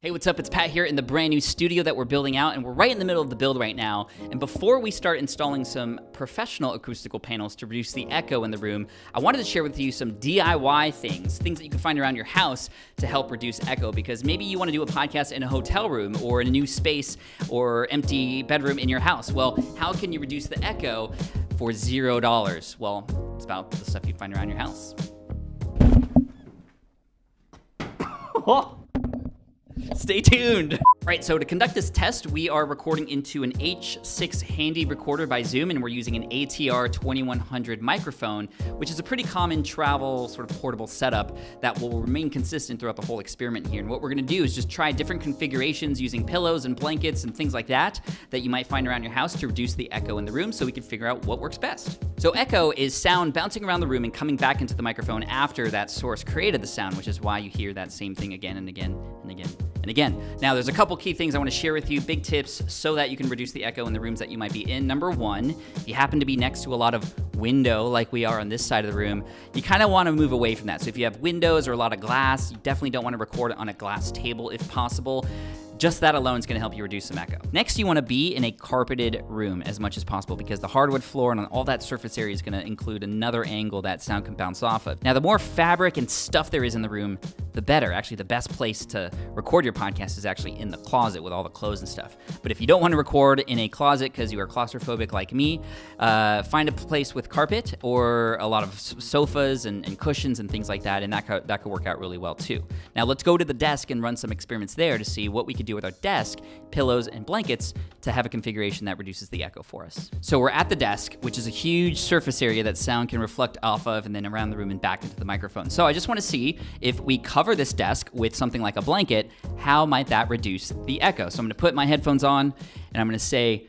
Hey, what's up? It's Pat here in the brand new studio that we're building out, and we're right in the middle of the build right now. And before we start installing some professional acoustical panels to reduce the echo in the room, I wanted to share with you some DIY things, things that you can find around your house to help reduce echo. Because maybe you want to do a podcast in a hotel room or in a new space or empty bedroom in your house. Well, how can you reduce the echo for zero dollars? Well, it's about the stuff you find around your house. Stay tuned. Right, so to conduct this test, we are recording into an H6 Handy recorder by Zoom, and we're using an ATR 2100 microphone, which is a pretty common travel sort of portable setup that will remain consistent throughout the whole experiment here. And what we're gonna do is just try different configurations using pillows and blankets and things like that that you might find around your house to reduce the echo in the room so we can figure out what works best. So echo is sound bouncing around the room and coming back into the microphone after that source created the sound, which is why you hear that same thing again and again and again and again. Now, there's a couple key things I want to share with you, big tips so that you can reduce the echo in the rooms that you might be in. Number one, if you happen to be next to a lot of window like we are on this side of the room, you kind of want to move away from that. So if you have windows or a lot of glass, you definitely don't want to record on a glass table if possible. Just that alone is gonna help you reduce some echo. Next, you wanna be in a carpeted room as much as possible because the hardwood floor and all that surface area is gonna include another angle that sound can bounce off of. Now, the more fabric and stuff there is in the room, the better. Actually, the best place to record your podcast is actually in the closet with all the clothes and stuff. But if you don't wanna record in a closet because you are claustrophobic like me, uh, find a place with carpet or a lot of sofas and, and cushions and things like that, and that could, that could work out really well too. Now, let's go to the desk and run some experiments there to see what we could do with our desk, pillows, and blankets to have a configuration that reduces the echo for us. So we're at the desk, which is a huge surface area that sound can reflect off of and then around the room and back into the microphone. So I just wanna see if we cover this desk with something like a blanket, how might that reduce the echo? So I'm gonna put my headphones on and I'm gonna say,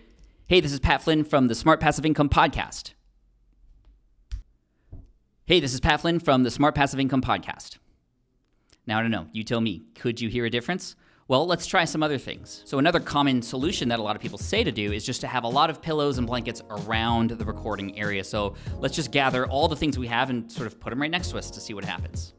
hey, this is Pat Flynn from the Smart Passive Income Podcast. Hey, this is Pat Flynn from the Smart Passive Income Podcast. Now, I don't know, you tell me, could you hear a difference? Well, let's try some other things. So another common solution that a lot of people say to do is just to have a lot of pillows and blankets around the recording area. So let's just gather all the things we have and sort of put them right next to us to see what happens.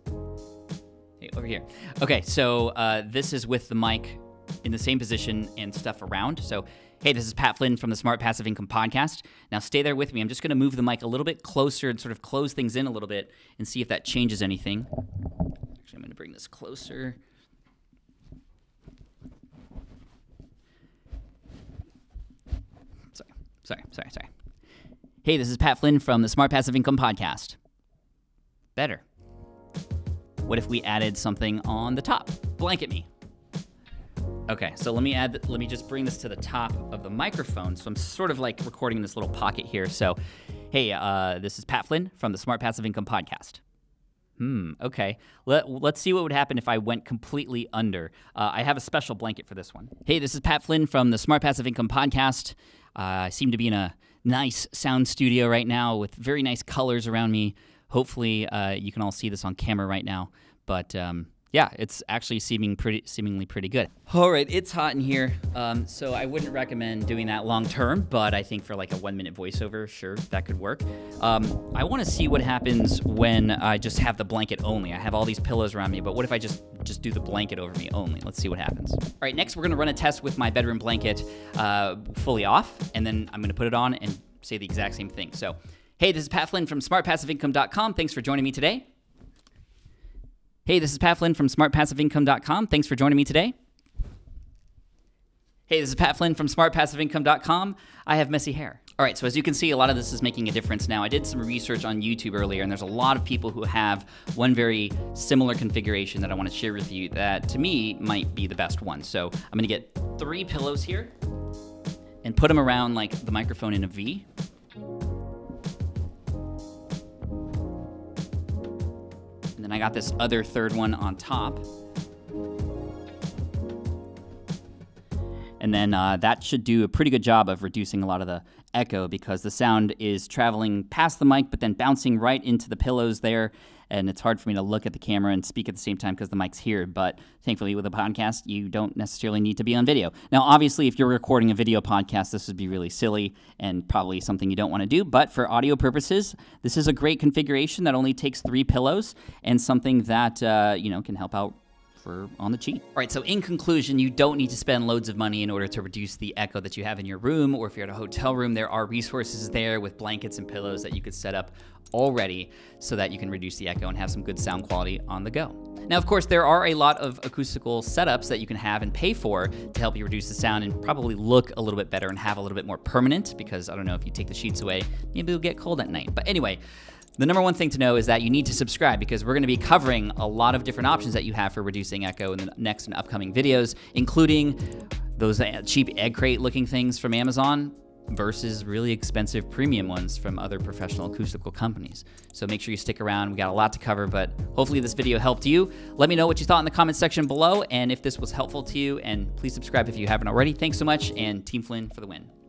Over here. Okay, so uh, this is with the mic in the same position and stuff around. So Hey, this is Pat Flynn from the Smart Passive Income Podcast. Now, stay there with me. I'm just going to move the mic a little bit closer and sort of close things in a little bit and see if that changes anything. Actually, I'm going to bring this closer. Sorry, sorry, sorry, sorry. Hey, this is Pat Flynn from the Smart Passive Income Podcast. Better. What if we added something on the top? Blanket me. Okay, so let me add, let me just bring this to the top of the microphone. So I'm sort of like recording in this little pocket here. So, hey, uh, this is Pat Flynn from the Smart Passive Income Podcast. Hmm, okay. Let, let's see what would happen if I went completely under. Uh, I have a special blanket for this one. Hey, this is Pat Flynn from the Smart Passive Income Podcast. Uh, I seem to be in a nice sound studio right now with very nice colors around me. Hopefully, uh, you can all see this on camera right now. But um, yeah, it's actually seeming pretty, seemingly pretty good. All right, it's hot in here, um, so I wouldn't recommend doing that long term, but I think for like a one minute voiceover, sure, that could work. Um, I wanna see what happens when I just have the blanket only. I have all these pillows around me, but what if I just, just do the blanket over me only? Let's see what happens. All right, next we're gonna run a test with my bedroom blanket uh, fully off, and then I'm gonna put it on and say the exact same thing. So, hey, this is Pat Flynn from smartpassiveincome.com. Thanks for joining me today. Hey, this is Pat Flynn from smartpassiveincome.com. Thanks for joining me today. Hey, this is Pat Flynn from smartpassiveincome.com. I have messy hair. All right, so as you can see, a lot of this is making a difference now. I did some research on YouTube earlier, and there's a lot of people who have one very similar configuration that I want to share with you that to me might be the best one. So I'm going to get three pillows here and put them around like the microphone in a V. And I got this other third one on top. And then uh, that should do a pretty good job of reducing a lot of the echo because the sound is traveling past the mic but then bouncing right into the pillows there and it's hard for me to look at the camera and speak at the same time because the mic's here. But thankfully, with a podcast, you don't necessarily need to be on video. Now, obviously, if you're recording a video podcast, this would be really silly and probably something you don't want to do. But for audio purposes, this is a great configuration that only takes three pillows and something that uh, you know can help out for on the cheap. All right, so in conclusion, you don't need to spend loads of money in order to reduce the echo that you have in your room, or if you're at a hotel room, there are resources there with blankets and pillows that you could set up already so that you can reduce the echo and have some good sound quality on the go. Now, of course, there are a lot of acoustical setups that you can have and pay for to help you reduce the sound and probably look a little bit better and have a little bit more permanent because I don't know if you take the sheets away, maybe it'll get cold at night. But anyway, the number one thing to know is that you need to subscribe because we're going to be covering a lot of different options that you have for reducing echo in the next and upcoming videos, including those uh, cheap egg crate looking things from Amazon versus really expensive premium ones from other professional acoustical companies. So make sure you stick around. We got a lot to cover, but hopefully this video helped you. Let me know what you thought in the comment section below and if this was helpful to you, and please subscribe if you haven't already. Thanks so much, and Team Flynn for the win.